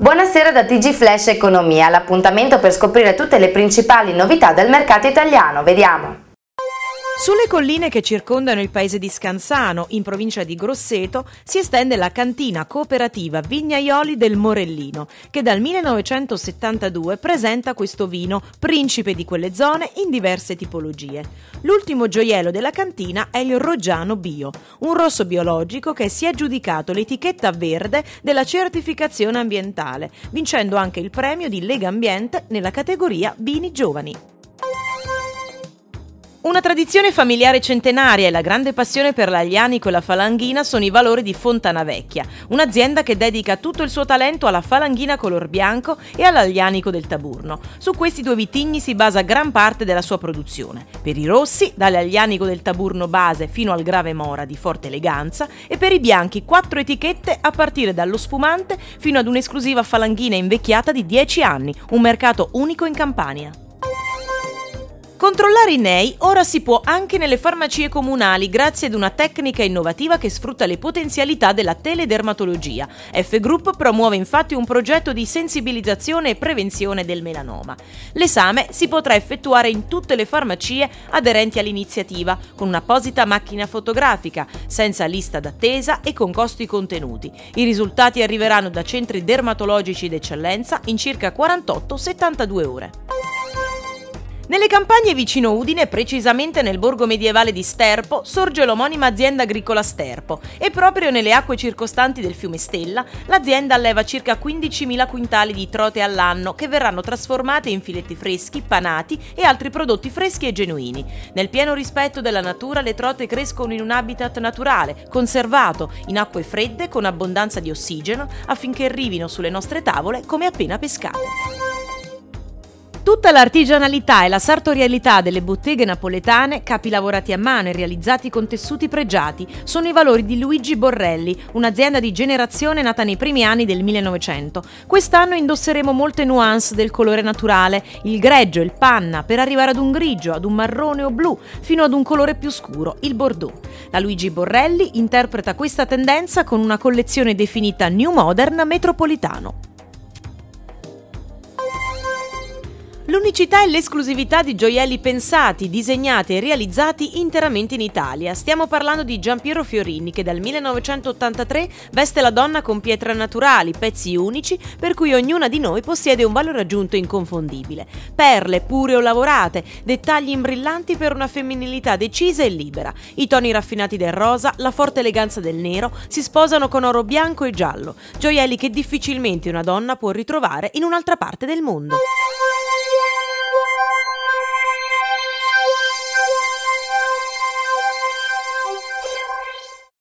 Buonasera da TG Flash Economia, l'appuntamento per scoprire tutte le principali novità del mercato italiano. Vediamo. Sulle colline che circondano il paese di Scansano, in provincia di Grosseto, si estende la cantina cooperativa Vignaioli del Morellino, che dal 1972 presenta questo vino, principe di quelle zone, in diverse tipologie. L'ultimo gioiello della cantina è il Roggiano Bio, un rosso biologico che si è aggiudicato l'etichetta verde della certificazione ambientale, vincendo anche il premio di Lega Ambiente nella categoria Vini Giovani. Una tradizione familiare centenaria e la grande passione per l'aglianico e la falanghina sono i valori di Fontana Vecchia, un'azienda che dedica tutto il suo talento alla falanghina color bianco e all'aglianico del Taburno. Su questi due vitigni si basa gran parte della sua produzione. Per i rossi, dall'aglianico del Taburno base fino al grave mora di forte eleganza e per i bianchi quattro etichette a partire dallo spumante fino ad un'esclusiva falanghina invecchiata di 10 anni, un mercato unico in Campania. Controllare i NEI ora si può anche nelle farmacie comunali grazie ad una tecnica innovativa che sfrutta le potenzialità della teledermatologia. F Group promuove infatti un progetto di sensibilizzazione e prevenzione del melanoma. L'esame si potrà effettuare in tutte le farmacie aderenti all'iniziativa con un'apposita macchina fotografica, senza lista d'attesa e con costi contenuti. I risultati arriveranno da centri dermatologici d'eccellenza in circa 48-72 ore. Nelle campagne vicino Udine, precisamente nel borgo medievale di Sterpo, sorge l'omonima azienda agricola Sterpo e proprio nelle acque circostanti del fiume Stella l'azienda alleva circa 15.000 quintali di trote all'anno che verranno trasformate in filetti freschi, panati e altri prodotti freschi e genuini. Nel pieno rispetto della natura le trote crescono in un habitat naturale, conservato, in acque fredde con abbondanza di ossigeno affinché arrivino sulle nostre tavole come appena pescate. Tutta l'artigianalità e la sartorialità delle botteghe napoletane, capi lavorati a mano e realizzati con tessuti pregiati, sono i valori di Luigi Borrelli, un'azienda di generazione nata nei primi anni del 1900. Quest'anno indosseremo molte nuance del colore naturale, il greggio, il panna, per arrivare ad un grigio, ad un marrone o blu, fino ad un colore più scuro, il bordeaux. La Luigi Borrelli interpreta questa tendenza con una collezione definita New Modern Metropolitano. L'unicità e l'esclusività di gioielli pensati, disegnati e realizzati interamente in Italia. Stiamo parlando di Giampiero Fiorini che dal 1983 veste la donna con pietre naturali, pezzi unici per cui ognuna di noi possiede un valore aggiunto inconfondibile. Perle pure o lavorate, dettagli imbrillanti per una femminilità decisa e libera. I toni raffinati del rosa, la forte eleganza del nero si sposano con oro bianco e giallo, gioielli che difficilmente una donna può ritrovare in un'altra parte del mondo.